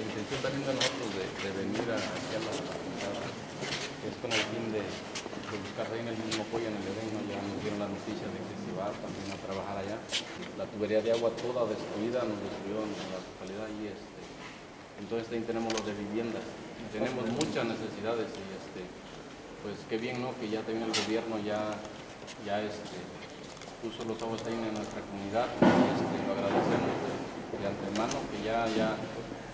la intención también de nosotros de, venir a, aquí a la pintada, que es con el fin de, de buscar también el mismo apoyo en el Edén, ya nos dieron la noticia de que se va también a trabajar allá. La tubería de agua toda destruida nos destruyó en la localidad y este, entonces este también tenemos los de vivienda. Tenemos muchas necesidades y este, pues qué bien ¿no? que ya también el gobierno ya, ya este, puso los ojos ahí en nuestra comunidad y este, lo agradecemos de, de antemano que ya, ya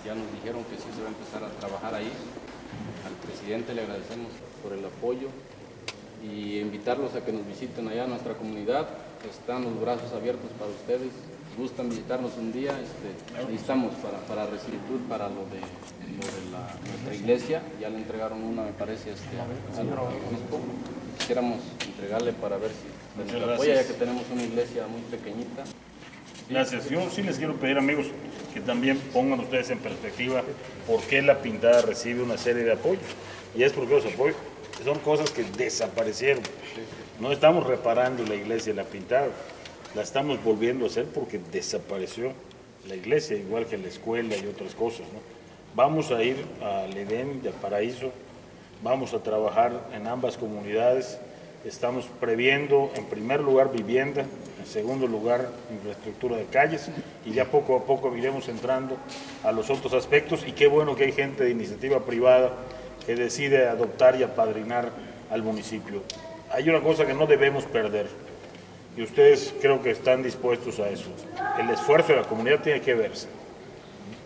ya nos dijeron que sí se va a empezar a trabajar ahí. Al presidente le agradecemos por el apoyo y invitarlos a que nos visiten allá a nuestra comunidad. Están los brazos abiertos para ustedes. Gustan visitarnos un día, este, necesitamos para, para recibir para lo de, lo de la, nuestra iglesia. Ya le entregaron una, me parece, este, al obispo. Quisiéramos entregarle para ver si nos apoya, ya que tenemos una iglesia muy pequeñita. Gracias. Yo sí les quiero pedir, amigos, que también pongan ustedes en perspectiva por qué la pintada recibe una serie de apoyos. Y es porque los apoyos son cosas que desaparecieron. No estamos reparando la iglesia la pintada, la estamos volviendo a hacer porque desapareció la iglesia, igual que la escuela y otras cosas. Vamos a ir al Edén del Paraíso, vamos a trabajar en ambas comunidades. Estamos previendo, en primer lugar, vivienda, en segundo lugar, infraestructura de calles, y ya poco a poco iremos entrando a los otros aspectos. Y qué bueno que hay gente de iniciativa privada que decide adoptar y apadrinar al municipio. Hay una cosa que no debemos perder, y ustedes creo que están dispuestos a eso. El esfuerzo de la comunidad tiene que verse,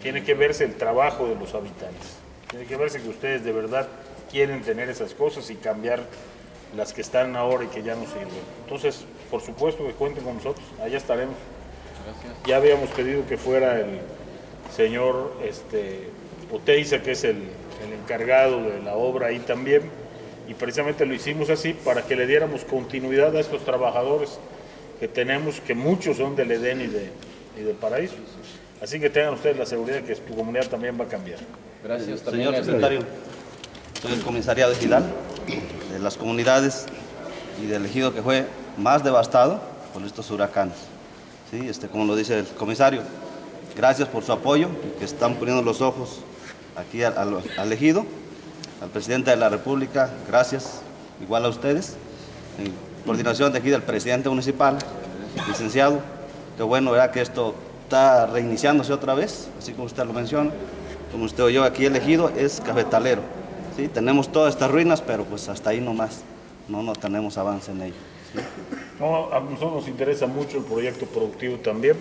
tiene que verse el trabajo de los habitantes, tiene que verse que ustedes de verdad quieren tener esas cosas y cambiar las que están ahora y que ya no sirven. Entonces, por supuesto que cuenten con nosotros, allá estaremos. Gracias. Ya habíamos pedido que fuera el señor este, Oteiza, que es el, el encargado de la obra ahí también, y precisamente lo hicimos así para que le diéramos continuidad a estos trabajadores que tenemos, que muchos son del Edén y de, y de Paraíso. Así que tengan ustedes la seguridad de que tu comunidad también va a cambiar. Gracias también. Señor secretario, soy el comisariado Gidal, de las comunidades y del ejido que fue más devastado por estos huracanes. Sí, este, como lo dice el comisario, gracias por su apoyo, que están poniendo los ojos aquí al, al- al ejido, al presidente de la República, gracias, igual a ustedes, en coordinación de aquí del presidente municipal, licenciado, qué bueno, ¿verdad? Que esto está reiniciándose otra vez, así como usted lo menciona, como usted oyó aquí elegido, es cafetalero. ¿Sí? Tenemos todas estas ruinas, pero pues hasta ahí nomás, no, no tenemos avance en ello. No, a nosotros nos interesa mucho el proyecto productivo también.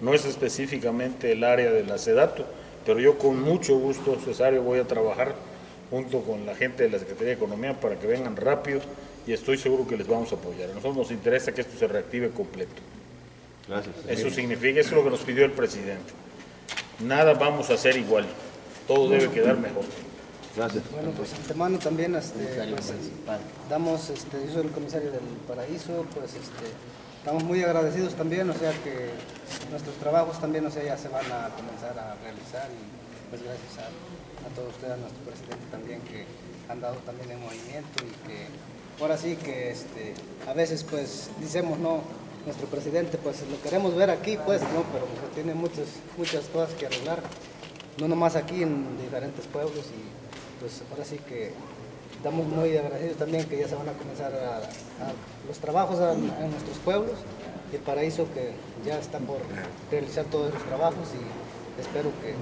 No es específicamente el área de la SEDATO, pero yo con mucho gusto, Cesario, voy a trabajar junto con la gente de la Secretaría de Economía para que vengan rápido y estoy seguro que les vamos a apoyar. A nosotros nos interesa que esto se reactive completo. Gracias. Eso significa, eso es lo que nos pidió el presidente. Nada vamos a hacer igual, todo debe quedar mejor. Gracias. Bueno, pues antemano también este, pues, damos, este, yo soy el comisario del Paraíso, pues este, estamos muy agradecidos también, o sea que nuestros trabajos también, o sea, ya se van a comenzar a realizar y pues gracias a, a todos ustedes, a nuestro presidente también que han dado también el movimiento y que ahora sí que este, a veces pues decimos no, nuestro presidente pues lo queremos ver aquí pues no, pero pues, tiene muchas, muchas cosas que arreglar no nomás aquí en diferentes pueblos y pues ahora sí que estamos muy agradecidos también que ya se van a comenzar a, a los trabajos a- en nuestros pueblos y el paraíso que ya está por realizar todos los trabajos y espero que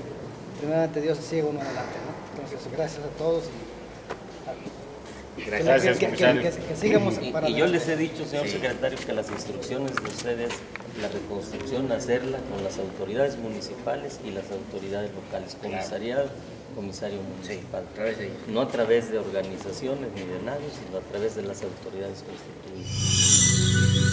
primeramente Dios siga uno adelante. ¿no? Entonces gracias a todos y a- Gracias, que, que- comisario. que- que sigamos Y, para y yo les he dicho, señor secretario, que las instrucciones de ustedes, la reconstrucción, hacerla con las autoridades municipales y las autoridades locales, comisariado, comisario municipal. No a través de organizaciones ni de nadie, sino a través de las autoridades constituidas.